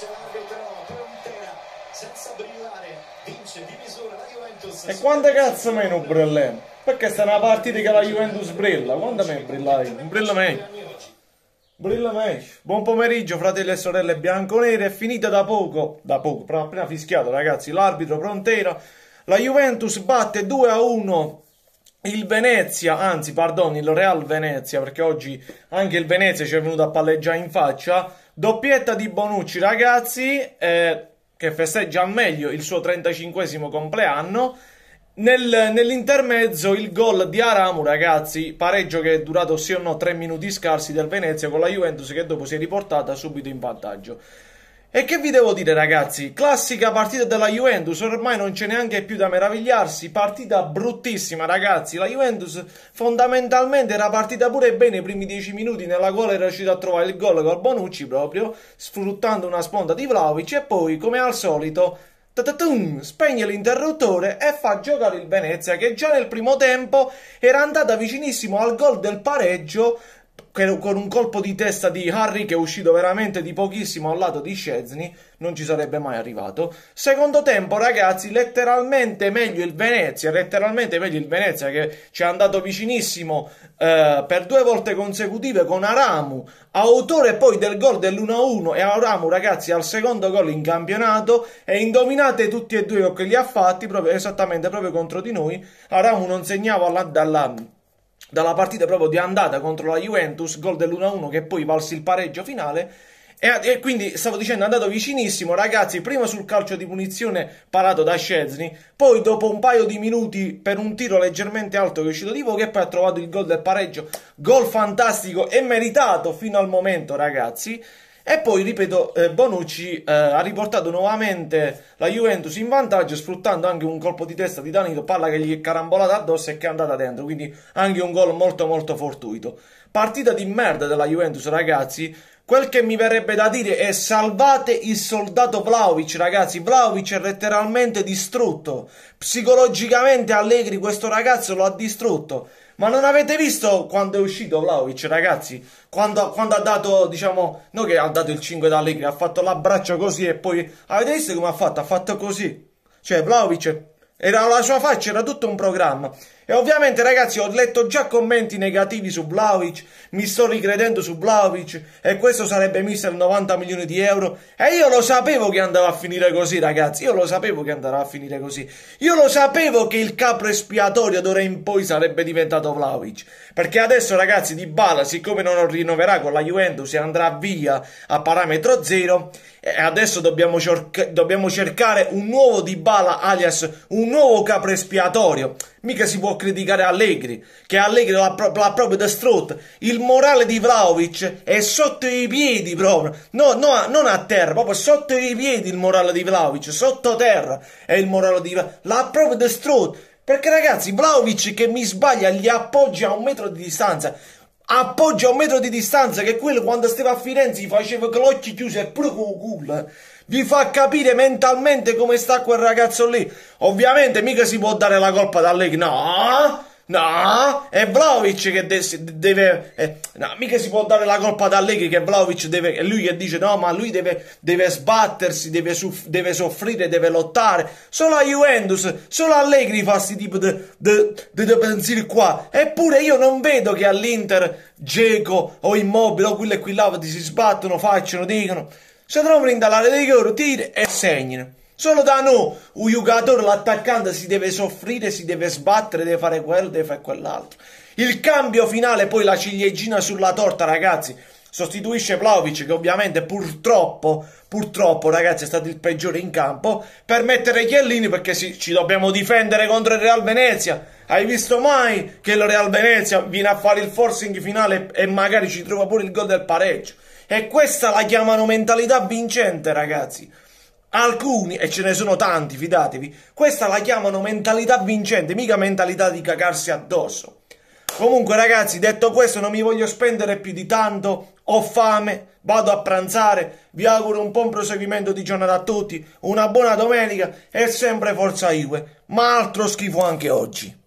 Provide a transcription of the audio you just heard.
dice l'arbitro, Frontera, senza brillare, vince di misura la Juventus. E quante cazzo meno brilliamo? Perché sta una partita che la Juventus brilla, quando me brilla io? Brilla meglio. Brilla meglio. Buon pomeriggio fratelli e sorelle bianconere, è finita da poco, da poco, però appena fischiato ragazzi, l'arbitro Frontera. La Juventus batte 2 a 1 il Venezia, anzi, pardon, il Real Venezia, perché oggi anche il Venezia ci è venuto a palleggiare in faccia. Doppietta di Bonucci, ragazzi, eh, che festeggia meglio il suo 35 compleanno. Nel, nell'intermezzo il gol di Aramu, ragazzi, pareggio che è durato sì o no 3 minuti scarsi del Venezia con la Juventus che dopo si è riportata subito in vantaggio. E che vi devo dire ragazzi, classica partita della Juventus, ormai non c'è neanche più da meravigliarsi, partita bruttissima ragazzi, la Juventus fondamentalmente era partita pure bene i primi 10 minuti nella quale era riuscita a trovare il gol col Bonucci proprio, sfruttando una sponda di Vlaovic e poi come al solito spegne l'interruttore e fa giocare il Venezia che già nel primo tempo era andata vicinissimo al gol del pareggio con un colpo di testa di Harry che è uscito veramente di pochissimo al lato di Scesni, non ci sarebbe mai arrivato. Secondo tempo, ragazzi, letteralmente meglio il Venezia, letteralmente meglio il Venezia che ci è andato vicinissimo eh, per due volte consecutive con Aramu, autore poi del gol dell'1-1 e Aramu, ragazzi, al secondo gol in campionato e indovinate tutti e due che li ha fatti proprio, esattamente proprio contro di noi. Aramu non segnava alla, dalla dalla partita proprio di andata contro la Juventus, gol dell'1-1 che poi valsi il pareggio finale. E, e, quindi stavo dicendo è andato vicinissimo, ragazzi. Prima sul calcio di punizione parato da Scesni, poi dopo un paio di minuti per un tiro leggermente alto che è uscito di poco, e poi ha trovato il gol del pareggio. Gol fantastico e meritato fino al momento, ragazzi. E poi, ripeto, eh, Bonucci eh, ha riportato nuovamente la Juventus in vantaggio sfruttando anche un colpo di testa di Danilo, palla che gli è carambolata addosso e che è andata dentro, quindi anche un gol molto molto fortuito. Partita di merda della Juventus, ragazzi. Quel che mi verrebbe da dire è salvate il soldato Vlaovic, ragazzi. Vlaovic è letteralmente distrutto. Psicologicamente Allegri questo ragazzo lo ha distrutto. Ma non avete visto quando è uscito Vlaovic, ragazzi? Quando, quando, ha dato, diciamo, non che ha dato il 5 da Allegri, ha fatto l'abbraccio così e poi... Avete visto come ha fatto? Ha fatto così. Cioè, Vlaovic era la sua faccia, era tutto un programma. E ovviamente, ragazzi, ho letto già commenti negativi su Vlaovic, mi sto ricredendo su Vlaovic, e questo sarebbe mister 90 milioni di euro. E io lo sapevo che andava a finire così, ragazzi, io lo sapevo che andava a finire così. Io lo sapevo che il capro espiatorio d'ora in poi sarebbe diventato Vlaovic. Perché adesso, ragazzi, Di Bala, siccome non rinnoverà con la Juventus e andrà via a parametro zero, e adesso dobbiamo, cerca dobbiamo cercare un nuovo Dybala alias un nuovo capro espiatorio. Mica si può criticare Allegri che Allegri l'ha, pro proprio distrutto. Il morale di Vlaovic è sotto i piedi proprio. No, no, non a terra proprio sotto i piedi il morale di Vlaovic sotto terra è il morale di Vlaovic l'ha proprio distrutto. Perché ragazzi Vlaovic che mi sbaglia gli appoggia a un metro di distanza appoggia a un metro di distanza che quello quando stava a Firenze faceva con l'occhio chiuso e pure con il culo vi fa capire mentalmente come sta quel ragazzo lì. Ovviamente mica si può dare la colpa da lei no No, è Vlaovic che de deve. Eh, no, mica si può dare la colpa ad Allegri che Vlaovic deve. È lui che dice no, ma lui deve, deve sbattersi, deve, deve, soffrire, deve lottare. Solo a Juventus, solo Allegri fa questi tipo di pensieri qua. Eppure io non vedo che all'Inter Geco o Immobile o quelli qui là si sbattono, facciano, dicono. Se trovano in dall'area di loro, tira e segnano. Solo da noi, un giocatore, l'attaccante si deve soffrire, si deve sbattere, deve fare quello, deve fare quell'altro. Il cambio finale, poi la ciliegina sulla torta, ragazzi, sostituisce Vlaovic, che ovviamente purtroppo, purtroppo, ragazzi, è stato il peggiore in campo, per mettere Chiellini perché si, ci dobbiamo difendere contro il Real Venezia. Hai visto mai che il Real Venezia viene a fare il forcing finale e magari ci trova pure il gol del pareggio? E questa la chiamano mentalità vincente, ragazzi. Alcuni, e ce ne sono tanti, fidatevi, questa la chiamano mentalità vincente, mica mentalità di cagarsi addosso. Comunque ragazzi, detto questo non mi voglio spendere più di tanto, ho fame, vado a pranzare, vi auguro un buon proseguimento di giornata a tutti, una buona domenica e sempre forza Juve, ma altro schifo anche oggi.